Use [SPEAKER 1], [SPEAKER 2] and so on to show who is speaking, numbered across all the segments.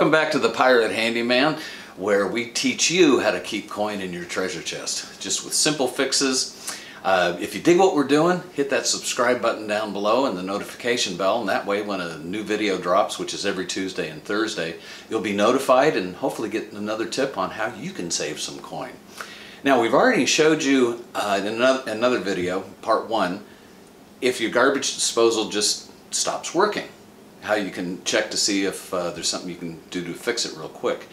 [SPEAKER 1] Welcome back to the Pirate Handyman, where we teach you how to keep coin in your treasure chest, just with simple fixes. Uh, if you dig what we're doing, hit that subscribe button down below and the notification bell, and that way when a new video drops, which is every Tuesday and Thursday, you'll be notified and hopefully get another tip on how you can save some coin. Now, we've already showed you uh, in another, another video, part one, if your garbage disposal just stops working how you can check to see if uh, there's something you can do to fix it real quick.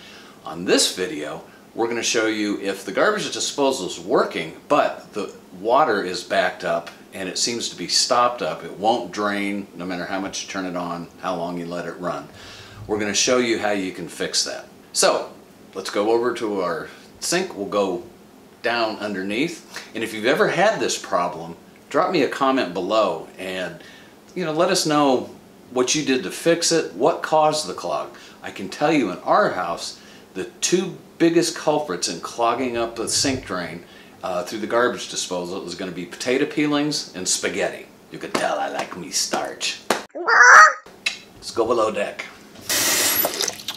[SPEAKER 1] On this video, we're going to show you if the garbage disposal is working, but the water is backed up and it seems to be stopped up. It won't drain no matter how much you turn it on, how long you let it run. We're going to show you how you can fix that. So, let's go over to our sink. We'll go down underneath. And if you've ever had this problem, drop me a comment below and you know, let us know what you did to fix it, what caused the clog. I can tell you in our house, the two biggest culprits in clogging up the sink drain uh, through the garbage disposal is going to be potato peelings and spaghetti. You can tell I like me starch. Let's go below deck.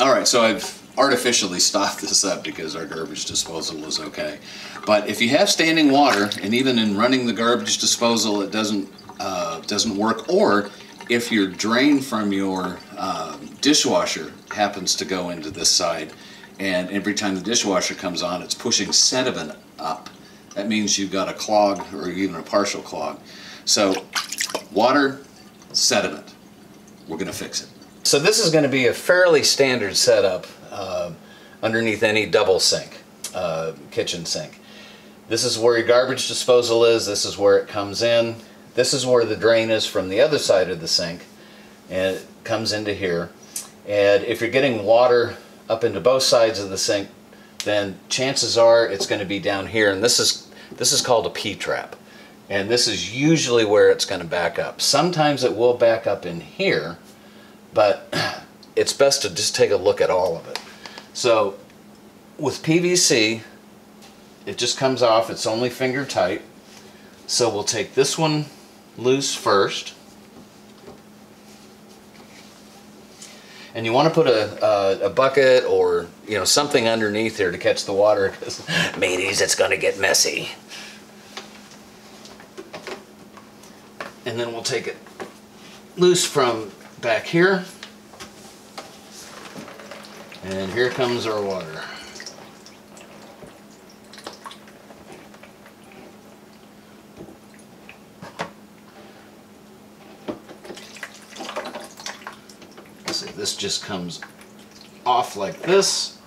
[SPEAKER 1] All right, so I've artificially stopped this up because our garbage disposal is okay. But if you have standing water, and even in running the garbage disposal, it doesn't uh, doesn't work, or if your drain from your uh, dishwasher happens to go into this side, and every time the dishwasher comes on, it's pushing sediment up, that means you've got a clog or even a partial clog. So, water, sediment. We're going to fix it. So this is going to be a fairly standard setup uh, underneath any double sink, uh, kitchen sink. This is where your garbage disposal is. This is where it comes in. This is where the drain is from the other side of the sink and it comes into here. And if you're getting water up into both sides of the sink, then chances are it's going to be down here. And this is this is called a P-trap. And this is usually where it's going to back up. Sometimes it will back up in here, but it's best to just take a look at all of it. So with PVC, it just comes off. It's only finger tight. So we'll take this one loose first. And you want to put a, a, a, bucket or you know something underneath here to catch the water because mateys it's going to get messy. And then we'll take it loose from back here. And here comes our water. This just comes off like this.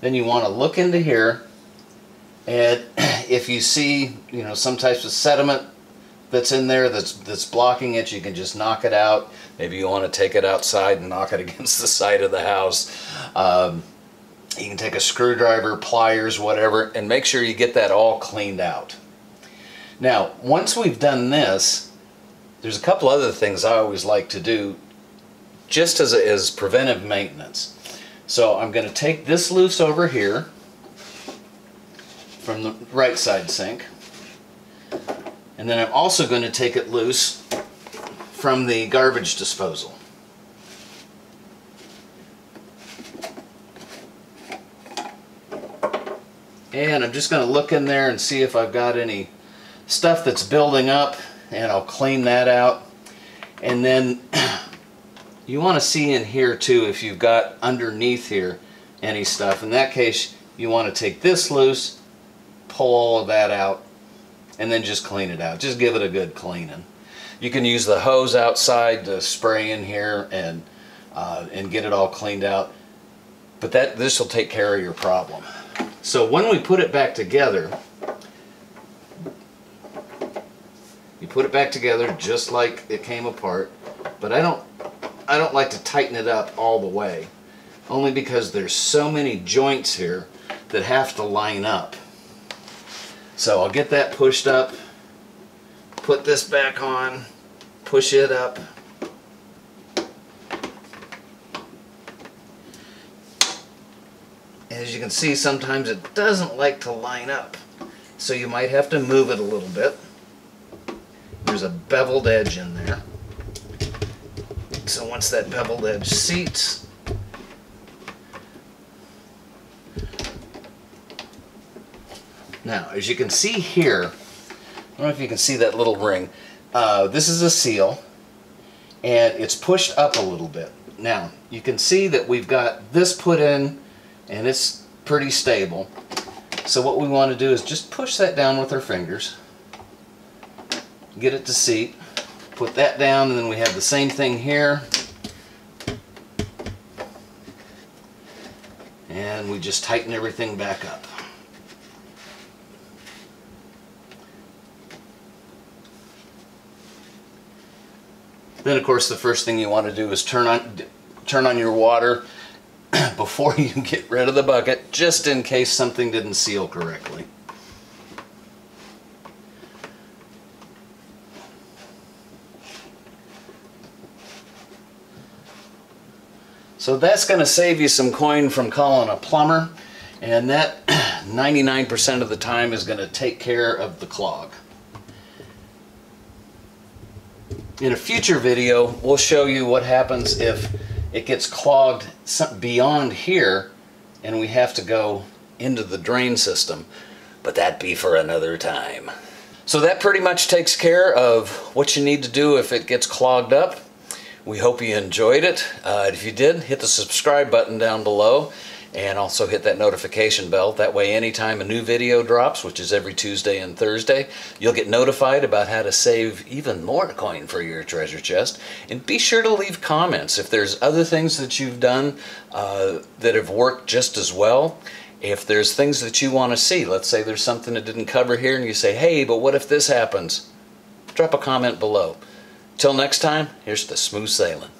[SPEAKER 1] Then you want to look into here and if you see, you know, some types of sediment that's in there that's that's blocking it, you can just knock it out. Maybe you want to take it outside and knock it against the side of the house. Um, you can take a screwdriver, pliers, whatever, and make sure you get that all cleaned out. Now, once we've done this, there's a couple other things I always like to do just as, as preventive maintenance. So I'm going to take this loose over here from the right side sink. And then I'm also going to take it loose from the garbage disposal. And I'm just going to look in there and see if I've got any stuff that's building up and I'll clean that out. And then you want to see in here too if you've got underneath here any stuff. In that case, you want to take this loose, pull all of that out, and then just clean it out. Just give it a good cleaning. You can use the hose outside to spray in here and uh, and get it all cleaned out. But that this will take care of your problem. So when we put it back together, You put it back together just like it came apart, but I don't I don't like to tighten it up all the way, only because there's so many joints here that have to line up. So I'll get that pushed up, put this back on, push it up. As you can see, sometimes it doesn't like to line up. So you might have to move it a little bit. There's a beveled edge in there.
[SPEAKER 2] So once that beveled edge seats, Now, as you can see here, I don't know if you can see that little ring. Uh, this is a seal, and it's pushed up a little bit. Now, you can see that we've got this put in, and it's pretty stable. So what we want to do is just push that down with our fingers, get it to seat, put that down, and then we have the same thing here. And we just tighten everything back up. Then of course the first thing you want to do is turn on turn on your water before you get rid of the bucket just in case something didn't seal correctly. So that's going to save you some coin from calling a plumber and that 99% of the time is going to take care of the clog. In a future video, we'll show you what happens if it gets clogged beyond here and we have to go into the drain system. But that be for another time. So that pretty much takes care of what you need to do if it gets clogged up. We hope you enjoyed it. Uh, if you did, hit the subscribe button down below and also hit that notification bell. That way anytime a new video drops, which is every Tuesday and Thursday, you'll get notified about how to save even more coin for your treasure chest. And be sure to leave comments if there's other things that you've done uh, that have worked just as well. If there's things that you want to see, let's say there's something that didn't cover here and you say, hey, but what if this happens? Drop a comment below. Till next time, here's the smooth sailing.